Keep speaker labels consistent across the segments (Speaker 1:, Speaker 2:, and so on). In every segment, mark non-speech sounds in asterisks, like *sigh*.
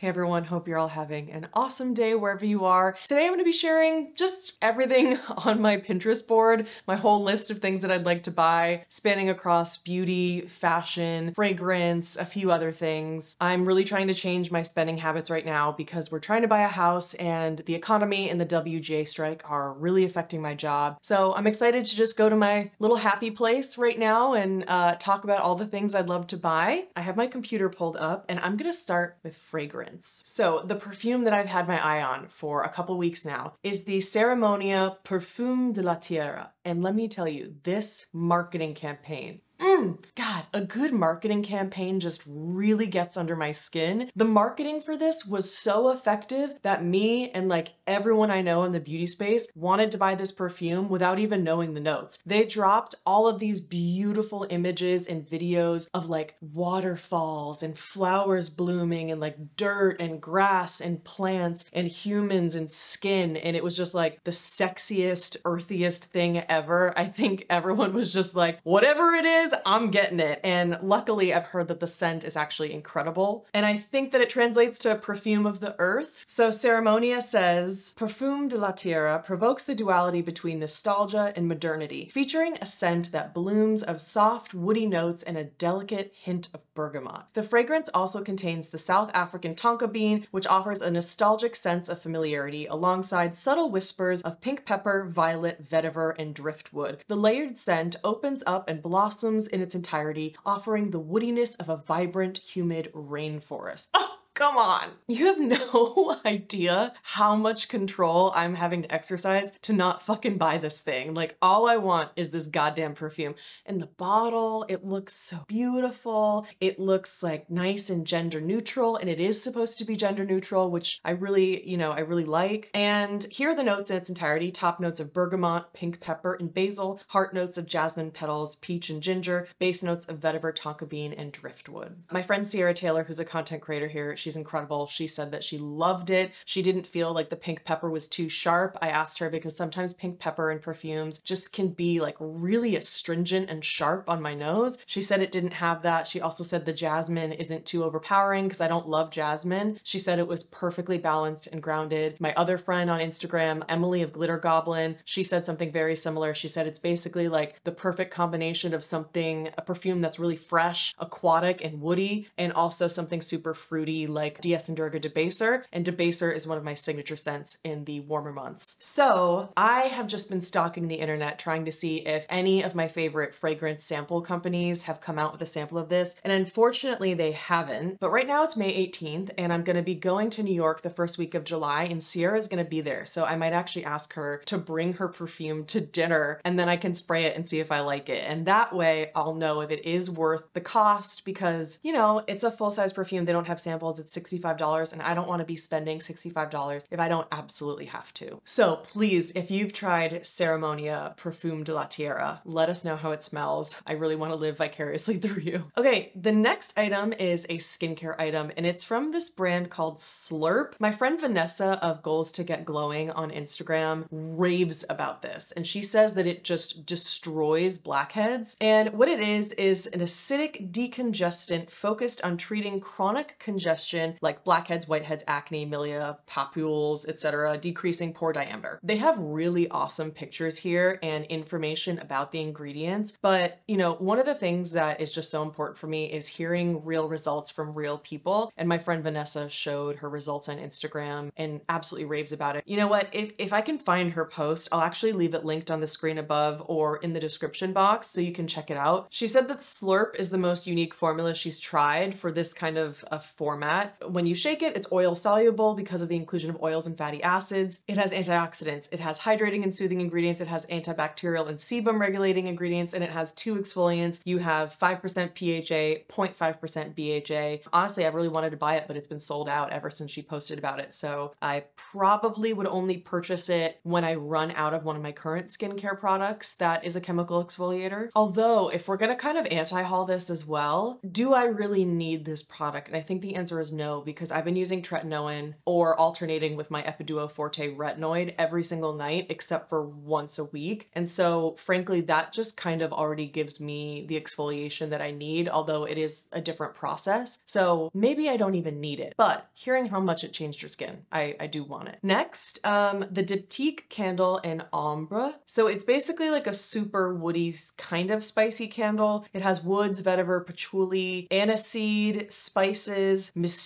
Speaker 1: Hey everyone, hope you're all having an awesome day wherever you are. Today I'm gonna to be sharing just everything *laughs* on my Pinterest board, my whole list of things that I'd like to buy, spanning across beauty, fashion, fragrance, a few other things. I'm really trying to change my spending habits right now because we're trying to buy a house and the economy and the WGA strike are really affecting my job. So I'm excited to just go to my little happy place right now and uh, talk about all the things I'd love to buy. I have my computer pulled up and I'm gonna start with fragrance fragrance. So the perfume that I've had my eye on for a couple weeks now is the Ceremonia Perfume de la Tierra. And let me tell you, this marketing campaign Mm, God, a good marketing campaign just really gets under my skin. The marketing for this was so effective that me and like everyone I know in the beauty space wanted to buy this perfume without even knowing the notes. They dropped all of these beautiful images and videos of like waterfalls and flowers blooming and like dirt and grass and plants and humans and skin. And it was just like the sexiest, earthiest thing ever. I think everyone was just like, whatever it is, I'm getting it. And luckily, I've heard that the scent is actually incredible. And I think that it translates to perfume of the earth. So Ceremonia says, Perfume de la Tierra provokes the duality between nostalgia and modernity, featuring a scent that blooms of soft, woody notes and a delicate hint of bergamot. The fragrance also contains the South African tonka bean, which offers a nostalgic sense of familiarity alongside subtle whispers of pink pepper, violet, vetiver, and driftwood. The layered scent opens up and blossoms in its entirety, offering the woodiness of a vibrant, humid rainforest. Oh! Come on. You have no *laughs* idea how much control I'm having to exercise to not fucking buy this thing. Like, all I want is this goddamn perfume. And the bottle, it looks so beautiful. It looks like nice and gender neutral, and it is supposed to be gender neutral, which I really, you know, I really like. And here are the notes in its entirety. Top notes of bergamot, pink pepper, and basil. Heart notes of jasmine petals, peach and ginger. Base notes of vetiver, tonka bean, and driftwood. My friend Cierra Taylor, who's a content creator here, she She's incredible. She said that she loved it. She didn't feel like the pink pepper was too sharp. I asked her because sometimes pink pepper in perfumes just can be like really astringent and sharp on my nose. She said it didn't have that. She also said the jasmine isn't too overpowering because I don't love jasmine. She said it was perfectly balanced and grounded. My other friend on Instagram, Emily of Glitter Goblin, she said something very similar. She said it's basically like the perfect combination of something, a perfume that's really fresh, aquatic, and woody, and also something super fruity like D.S. and Durga Debaser, and Debaser is one of my signature scents in the warmer months. So I have just been stalking the internet trying to see if any of my favorite fragrance sample companies have come out with a sample of this, and unfortunately they haven't. But right now it's May 18th, and I'm gonna be going to New York the first week of July, and Cierra's gonna be there, so I might actually ask her to bring her perfume to dinner, and then I can spray it and see if I like it. And that way I'll know if it is worth the cost because, you know, it's a full-size perfume. They don't have samples it's $65 and I don't wanna be spending $65 if I don't absolutely have to. So please, if you've tried Ceremonia Perfume de la Tierra, let us know how it smells. I really wanna live vicariously *laughs* through you. Okay, the next item is a skincare item and it's from this brand called Slurp. My friend Vanessa of Goals to Get Glowing on Instagram raves about this and she says that it just destroys blackheads. And what it is, is an acidic decongestant focused on treating chronic congestion like blackheads, whiteheads, acne, milia, papules, etc., decreasing pore diameter. They have really awesome pictures here and information about the ingredients, but you know, one of the things that is just so important for me is hearing real results from real people. And my friend Vanessa showed her results on Instagram and absolutely raves about it. You know what? If, if I can find her post, I'll actually leave it linked on the screen above or in the description box so you can check it out. She said that Slurp is the most unique formula she's tried for this kind of a format that. When you shake it, it's oil soluble because of the inclusion of oils and fatty acids. It has antioxidants. It has hydrating and soothing ingredients. It has antibacterial and sebum regulating ingredients, and it has two exfoliants. You have 5% PHA, 0.5% BHA. Honestly, I really wanted to buy it, but it's been sold out ever since she posted about it. So I probably would only purchase it when I run out of one of my current skincare products that is a chemical exfoliator. Although if we're gonna kind of anti-haul this as well, do I really need this product? And I think the answer is was no because I've been using tretinoin or alternating with my Epiduo Forte retinoid every single night except for once a week. And so frankly, that just kind of already gives me the exfoliation that I need, although it is a different process. So maybe I don't even need it, but hearing how much it changed your skin, I, I do want it. Next, um, the Diptyque candle in Ambre. So it's basically like a super woody kind of spicy candle. It has woods, vetiver, patchouli, aniseed, spices, mysterious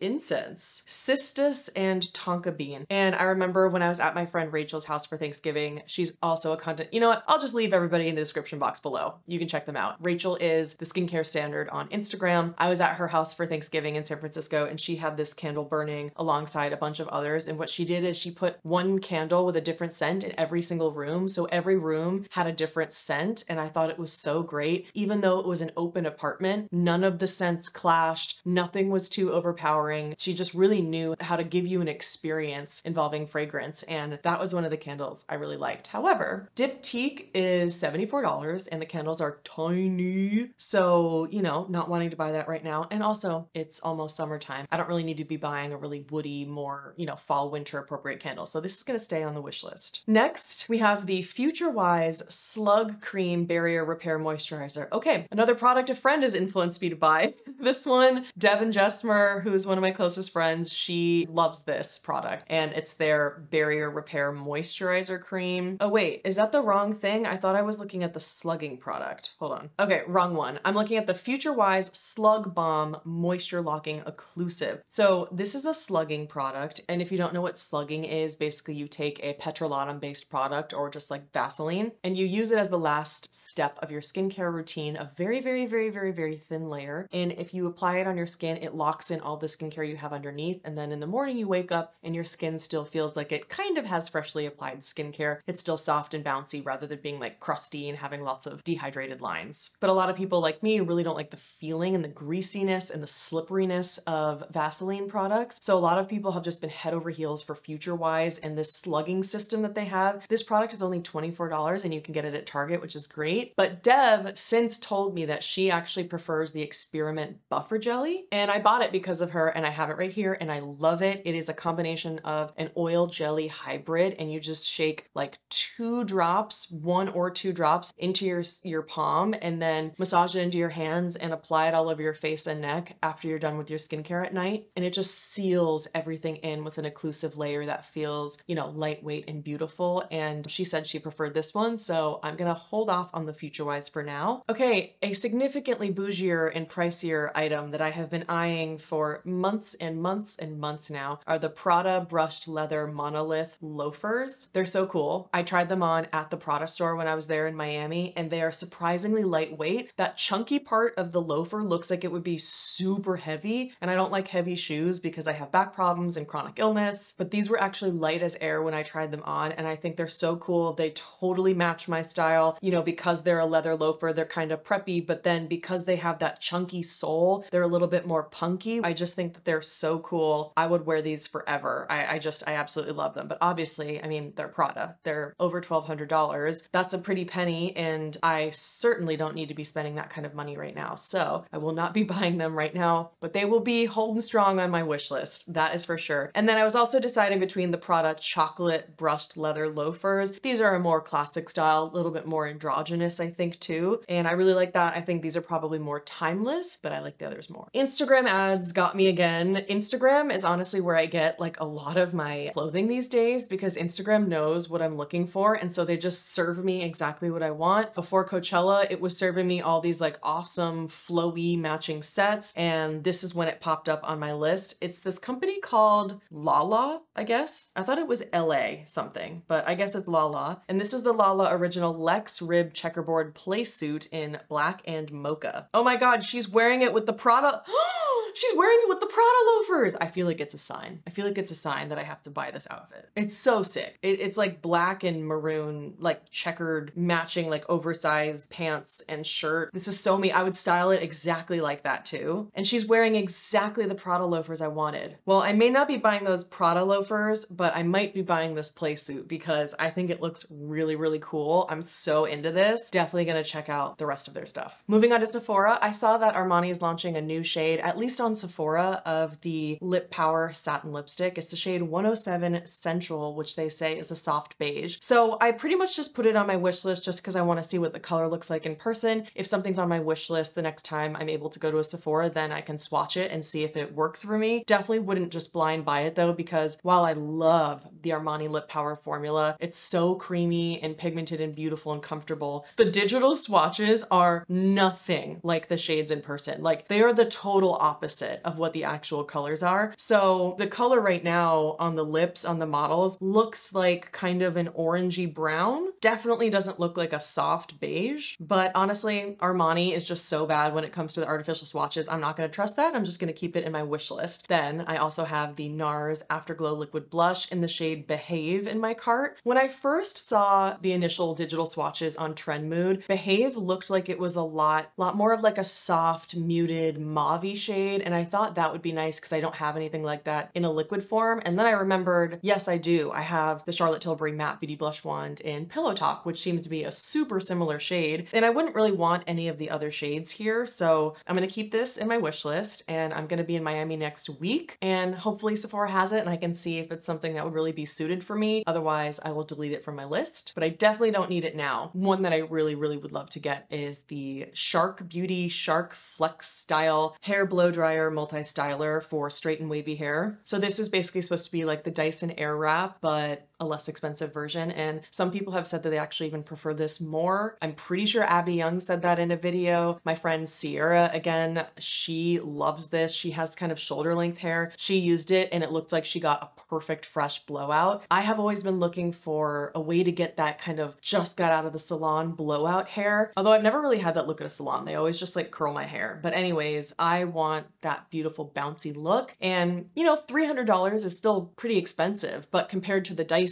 Speaker 1: incense, cistus, and tonka bean. And I remember when I was at my friend Rachel's house for Thanksgiving, she's also a content, you know what? I'll just leave everybody in the description box below. You can check them out. Rachel is the skincare standard on Instagram. I was at her house for Thanksgiving in San Francisco and she had this candle burning alongside a bunch of others. And what she did is she put one candle with a different scent in every single room. So every room had a different scent. And I thought it was so great. Even though it was an open apartment, none of the scents clashed. Nothing was too overpowering. She just really knew how to give you an experience involving fragrance. And that was one of the candles I really liked. However, Diptyque is $74 and the candles are tiny. So, you know, not wanting to buy that right now. And also it's almost summertime. I don't really need to be buying a really woody, more, you know, fall winter appropriate candle. So this is going to stay on the wish list. Next, we have the Futurewise Slug Cream Barrier Repair Moisturizer. Okay, another product a friend has influenced me to buy. *laughs* this one, Devin Jesmer, who's one of my closest friends, she loves this product and it's their Barrier Repair Moisturizer Cream. Oh wait, is that the wrong thing? I thought I was looking at the slugging product. Hold on. Okay, wrong one. I'm looking at the Futurewise Slug Balm Moisture Locking Occlusive. So this is a slugging product. And if you don't know what slugging is, basically you take a petrolatum based product or just like Vaseline and you use it as the last step of your skincare routine, a very, very, very, very, very thin layer. And if you apply it on your skin, it locks in all the skincare you have underneath. And then in the morning you wake up and your skin still feels like it kind of has freshly applied skincare. It's still soft and bouncy rather than being like crusty and having lots of dehydrated lines. But a lot of people like me really don't like the feeling and the greasiness and the slipperiness of Vaseline products. So a lot of people have just been head over heels for Futurewise and this slugging system that they have. This product is only $24 and you can get it at Target, which is great. But Dev since told me that she actually prefers the Experiment Buffer Jelly. And I bought it because of her and I have it right here and I love it. It is a combination of an oil jelly hybrid and you just shake like two drops, one or two drops into your, your palm and then massage it into your hands and apply it all over your face and neck after you're done with your skincare at night. And it just seals everything in with an occlusive layer that feels, you know, lightweight and beautiful. And she said she preferred this one. So I'm gonna hold off on the Futurewise for now. Okay, a significantly bougier and pricier item that I have been eyeing for months and months and months now are the Prada brushed leather monolith loafers. They're so cool. I tried them on at the Prada store when I was there in Miami and they are surprisingly lightweight. That chunky part of the loafer looks like it would be super heavy and I don't like heavy shoes because I have back problems and chronic illness, but these were actually light as air when I tried them on and I think they're so cool. They totally match my style. You know, because they're a leather loafer, they're kind of preppy, but then because they have that chunky sole, they're a little bit more punky. I just think that they're so cool. I would wear these forever. I, I just, I absolutely love them. But obviously, I mean, they're Prada. They're over $1,200. That's a pretty penny and I certainly don't need to be spending that kind of money right now. So I will not be *laughs* buying them right now, but they will be holding strong on my wish list. That is for sure. And then I was also deciding between the Prada chocolate brushed leather loafers. These are a more classic style, a little bit more androgynous, I think too. And I really like that. I think these are probably more timeless, but I like the others more. Instagram ads got me again. Instagram is honestly where I get like a lot of my clothing these days because Instagram knows what I'm looking for. And so they just serve me exactly what I want. Before Coachella, it was serving me all these like awesome flowy matching sets. And this is when it popped up on my list. It's this company called Lala, I guess. I thought it was LA something, but I guess it's Lala. And this is the Lala original Lex Rib checkerboard play suit in black and mocha. Oh my God, she's wearing it with the Prada. *gasps* Oh She's wearing it with the Prada loafers. I feel like it's a sign. I feel like it's a sign that I have to buy this outfit. It's so sick. It, it's like black and maroon, like checkered, matching like oversized pants and shirt. This is so me. I would style it exactly like that too. And she's wearing exactly the Prada loafers I wanted. Well, I may not be buying those Prada loafers, but I might be buying this play suit because I think it looks really, really cool. I'm so into this. Definitely gonna check out the rest of their stuff. Moving on to Sephora, I saw that Armani is launching a new shade, at least on Sephora of the Lip Power Satin Lipstick. It's the shade 107 Central, which they say is a soft beige. So I pretty much just put it on my wish list just because I want to see what the color looks like in person. If something's on my wish list the next time I'm able to go to a Sephora, then I can swatch it and see if it works for me. Definitely wouldn't just blind buy it though, because while I love the Armani Lip Power formula, it's so creamy and pigmented and beautiful and comfortable. The digital swatches are nothing like the shades in person. Like they are the total opposite of what the actual colors are. So the color right now on the lips on the models looks like kind of an orangey brown. Definitely doesn't look like a soft beige, but honestly, Armani is just so bad when it comes to the artificial swatches. I'm not gonna trust that. I'm just gonna keep it in my wish list. Then I also have the NARS Afterglow Liquid Blush in the shade Behave in my cart. When I first saw the initial digital swatches on Trendmood, Behave looked like it was a lot, lot more of like a soft, muted, mauve shade, and I thought that would be nice because I don't have anything like that in a liquid form. And then I remembered, yes, I do. I have the Charlotte Tilbury Matte Beauty Blush Wand in Pillow Talk, which seems to be a super similar shade. And I wouldn't really want any of the other shades here, so I'm gonna keep this in my wish list, and I'm gonna be in Miami next week, and hopefully Sephora has it, and I can see if it's something that would really be suited for me. Otherwise, I will delete it from my list, but I definitely don't need it now. One that I really, really would love to get is the Shark Beauty Shark Flex Style Hair Blow Multi-Styler for straight and wavy hair. So this is basically supposed to be like the Dyson Airwrap, but a less expensive version. And some people have said that they actually even prefer this more. I'm pretty sure Abby Young said that in a video. My friend Cierra, again, she loves this. She has kind of shoulder length hair. She used it and it looked like she got a perfect fresh blowout. I have always been looking for a way to get that kind of just got out of the salon blowout hair. Although I've never really had that look at a salon. They always just like curl my hair. But anyways, I want that beautiful bouncy look. And you know, $300 is still pretty expensive, but compared to the Dyson,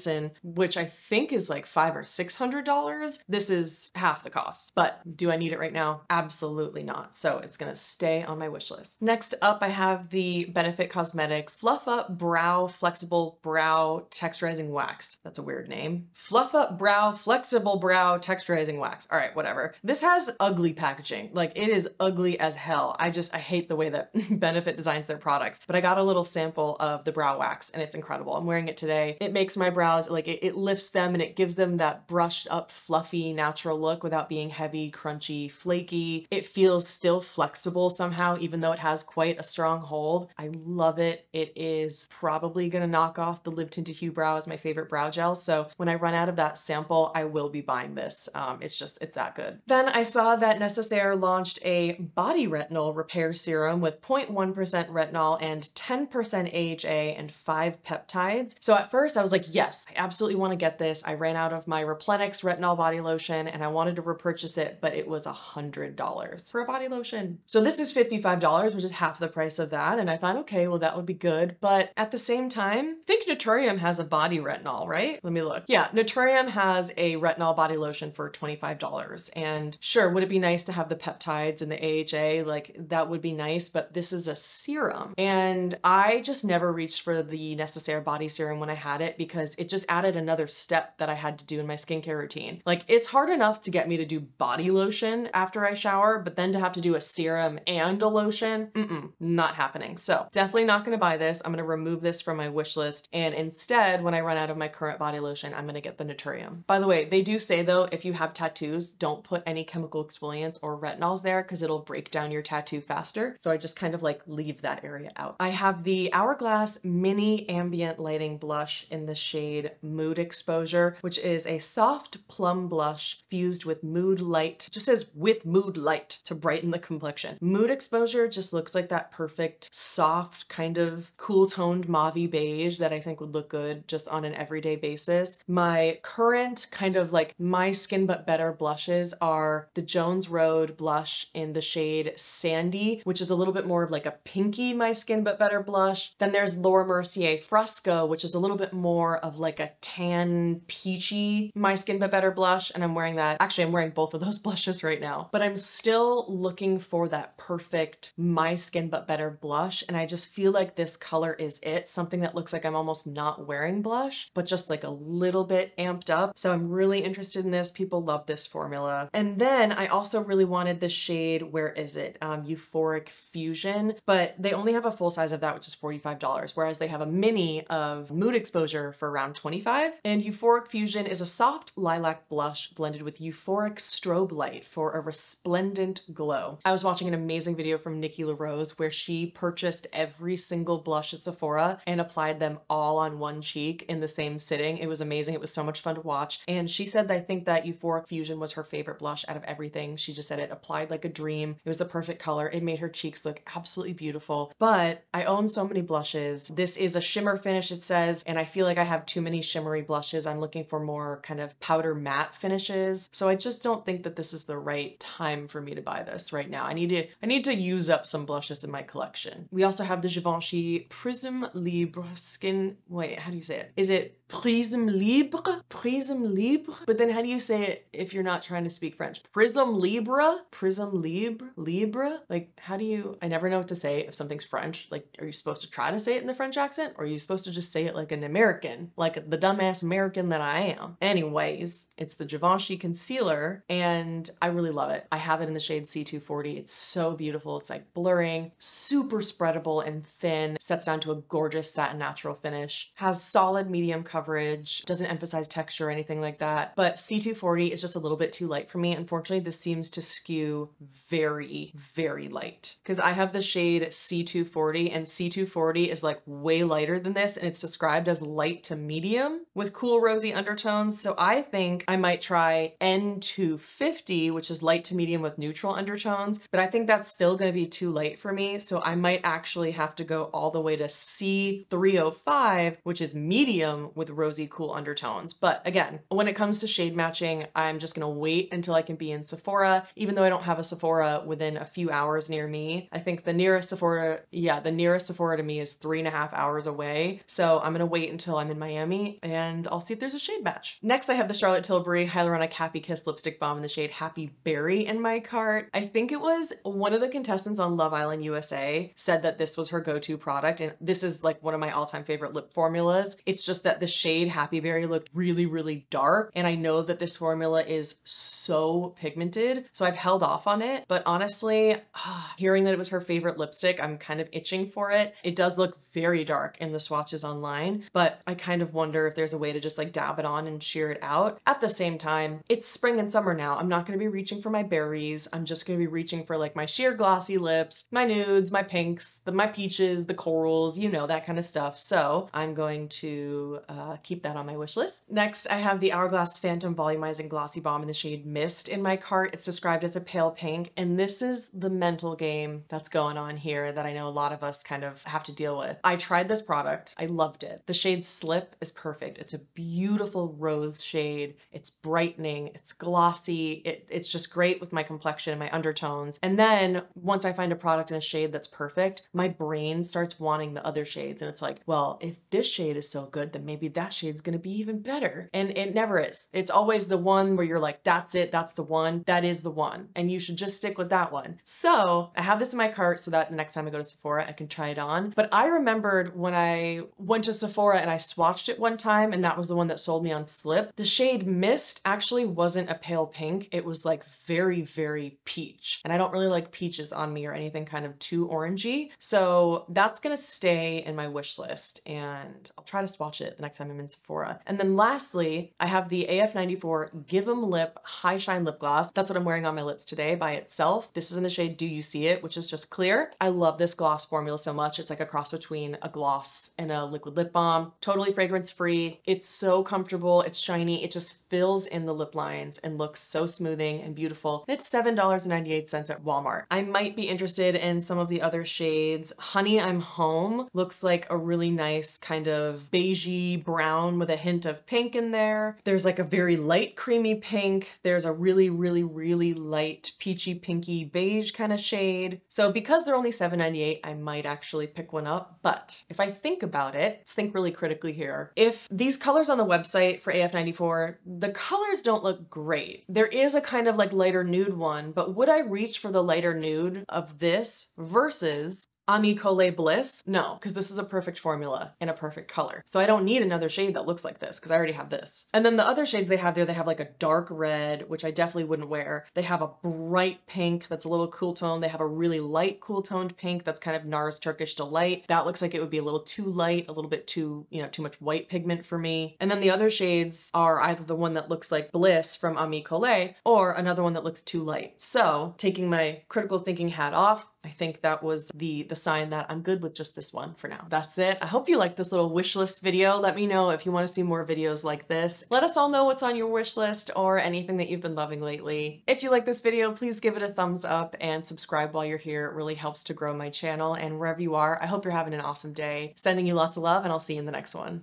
Speaker 1: which I think is like five or $600, this is half the cost. But do I need it right now? Absolutely not. So it's gonna stay on my wish list. Next up, I have the Benefit Cosmetics Fluff Up Brow Flexible Brow Texturizing Wax. That's a weird name. Fluff Up Brow Flexible Brow Texturizing Wax. All right, whatever. This has ugly packaging. Like it is ugly as hell. I just, I hate the way that *laughs* Benefit designs their products. But I got a little sample of the brow wax and it's incredible. I'm wearing it today. It makes my brows, like it, it lifts them and it gives them that brushed up, fluffy, natural look without being heavy, crunchy, flaky. It feels still flexible somehow, even though it has quite a strong hold. I love it. It is probably gonna knock off the Live Tinted Hue Brow as my favorite brow gel. So when I run out of that sample, I will be buying this. Um, it's just, it's that good. Then I saw that Necessaire launched a body retinol repair serum with 0.1% retinol and 10% AHA and five peptides. So at first I was like, yes, I absolutely want to get this. I ran out of my Replenix retinol body lotion and I wanted to repurchase it, but it was a $100 for a body lotion. So this is $55, which is half the price of that. And I thought, okay, well, that would be good. But at the same time, I think Naturium has a body retinol, right? Let me look. Yeah, Naturium has a retinol body lotion for $25. And sure, would it be nice to have the peptides and the AHA? Like that would be nice, but this is a serum. And I just never reached for the Necessaire body serum when I had it because it just added another step that I had to do in my skincare routine. Like it's hard enough to get me to do body lotion after I shower, but then to have to do a serum and a lotion, mm-mm, not happening. So definitely not gonna buy this. I'm gonna remove this from my wish list. And instead, when I run out of my current body lotion, I'm gonna get the Naturium. By the way, they do say though, if you have tattoos, don't put any chemical exfoliants or retinols there because it'll break down your tattoo faster. So I just kind of like leave that area out. I have the Hourglass Mini Ambient Lighting Blush in the shade Mood Exposure, which is a soft plum blush fused with mood light. It just says with mood light to brighten the complexion. Mood Exposure just looks like that perfect, soft, kind of cool toned mauve beige that I think would look good just on an everyday basis. My current kind of like my skin but better blushes are the Jones Road blush in the shade Sandy, which is a little bit more of like a pinky My Skin But Better blush. Then there's Laura Mercier Fresco, which is a little bit more of like a tan peachy My Skin But Better blush and I'm wearing that. Actually, I'm wearing both of those *laughs* blushes right now, but I'm still looking for that perfect My Skin But Better blush. And I just feel like this color is it. Something that looks like I'm almost not wearing blush, but just like a little bit amped up. So I'm really interested in this. People love this formula. And then I also really wanted the shade, where is it? Um, Euphoric Fusion, but they only have a full size of that, which is $45, whereas they have a mini of Mood Exposure for around 25. And Euphoric Fusion is a soft lilac blush blended with euphoric strobe light for a resplendent glow. I was watching an amazing video from Nikki LaRose where she purchased every single blush at Sephora and applied them all on one cheek in the same sitting. It was amazing. It was so much fun to watch. And she said, I think that Euphoric Fusion was her favorite blush out of everything. She just said it applied like a dream. It was the perfect color. It made her cheeks look absolutely beautiful. But I own so many blushes. This is a shimmer finish, it says, and I feel like I have too many shimmery blushes. I'm looking for more kind of powder matte finishes. So I just don't think that this is the right time for me to buy this right now. I need to I need to use up some blushes in my collection. We also have the Givenchy Prism Libre Skin. Wait, how do you say it? Is it Prism Libre? Prism Libre? But then how do you say it if you're not trying to speak French? Prism Libre? Prism Libre? Libre? Like, how do you, I never know what to say if something's French. Like, are you supposed to try to say it in the French accent? Or are you supposed to just say it like an American? Like the dumbass American that I am. Anyways, it's the Givenchy concealer and I really love it. I have it in the shade C240. It's so beautiful. It's like blurring, super spreadable and thin, sets down to a gorgeous satin natural finish, has solid medium coverage doesn't emphasize texture or anything like that. But C240 is just a little bit too light for me. Unfortunately, this seems to skew very, very light because I have the shade C240 and C240 is like way lighter than this and it's described as light to medium with cool rosy undertones. So I think I might try N250, which is light to medium with neutral undertones, but I think that's still gonna be too light for me. So I might actually have to go all the way to C305, which is medium with rosy cool undertones. But again, when it comes to shade matching, I'm just gonna wait until I can be in Sephora, even though I don't have a Sephora within a few hours near me. I think the nearest Sephora, yeah, the nearest Sephora to me is three and a half hours away. So I'm gonna wait until I'm in Miami and I'll see if there's a shade match. Next, I have the Charlotte Tilbury Hyaluronic Happy Kiss Lipstick Balm in the shade Happy Berry in my cart. I think it was one of the contestants on Love Island USA said that this was her go-to product. And this is like one of my all-time favorite lip formulas. It's just that the shade Happy Berry looked really, really dark. And I know that this formula is so pigmented. So I've held off on it. But honestly, *sighs* hearing that it was her favorite lipstick, I'm kind of itching for it. It does look very dark in the swatches online, but I kind of wonder if there's a way to just like dab it on and sheer it out. At the same time, it's spring and summer now. I'm not gonna be reaching for my berries. I'm just gonna be reaching for like my sheer glossy lips, my nudes, my pinks, the, my peaches, the corals, you know, that kind of stuff. So I'm going to uh, keep that on my wish list. Next, I have the Hourglass Phantom Volumizing Glossy Balm in the shade Mist in my cart. It's described as a pale pink, and this is the mental game that's going on here that I know a lot of us kind of have to deal with. I tried this product. I loved it. The shade Slip is perfect. It's a beautiful rose shade. It's brightening. It's glossy. It, it's just great with my complexion and my undertones. And then once I find a product in a shade that's perfect, my brain starts wanting the other shades. And it's like, well, if this shade is so good, then maybe that shade's going to be even better. And it never is. It's always the one where you're like, that's it. That's the one. That is the one. And you should just stick with that one. So I have this in my cart so that the next time I go to Sephora, I can try it on. But I remembered when I went to Sephora and I swatched it one time and that was the one that sold me on Slip. The shade Mist actually wasn't a pale pink. It was like very, very peach. And I don't really like peaches on me or anything kind of too orangey. So that's gonna stay in my wish list and I'll try to swatch it the next time I'm in Sephora. And then lastly, I have the AF94 Give 'em Lip High Shine Lip Gloss. That's what I'm wearing on my lips today by itself. This is in the shade Do You See It, which is just clear. I love this gloss formula so much. It's like a cross between a gloss and a liquid lip balm. Totally fragrance free. It's so comfortable. It's shiny. It just fills in the lip lines and looks so smoothing and beautiful. It's $7.98 at Walmart. I might be interested in some of the other shades. Honey, I'm Home looks like a really nice kind of beigey brown with a hint of pink in there. There's like a very light creamy pink. There's a really, really, really light peachy pinky beige kind of shade. So because they're only $7.98, I might actually pick one up, but if I think about it, let's think really critically here. If these colors on the website for AF94, the colors don't look great. There is a kind of like lighter nude one, but would I reach for the lighter nude of this versus Ami Colé Bliss? No, because this is a perfect formula in a perfect color. So I don't need another shade that looks like this because I already have this. And then the other shades they have there, they have like a dark red, which I definitely wouldn't wear. They have a bright pink that's a little cool tone. They have a really light cool toned pink that's kind of NARS Turkish Delight. That looks like it would be a little too light, a little bit too, you know, too much white pigment for me. And then the other shades are either the one that looks like Bliss from Ami Colé or another one that looks too light. So taking my critical thinking hat off, I think that was the, the sign that I'm good with just this one for now. That's it. I hope you liked this little wish list video. Let me know if you want to see more videos like this. Let us all know what's on your wish list or anything that you've been loving lately. If you like this video, please give it a thumbs up and subscribe while you're here. It really helps to grow my channel. And wherever you are, I hope you're having an awesome day. Sending you lots of love and I'll see you in the next one.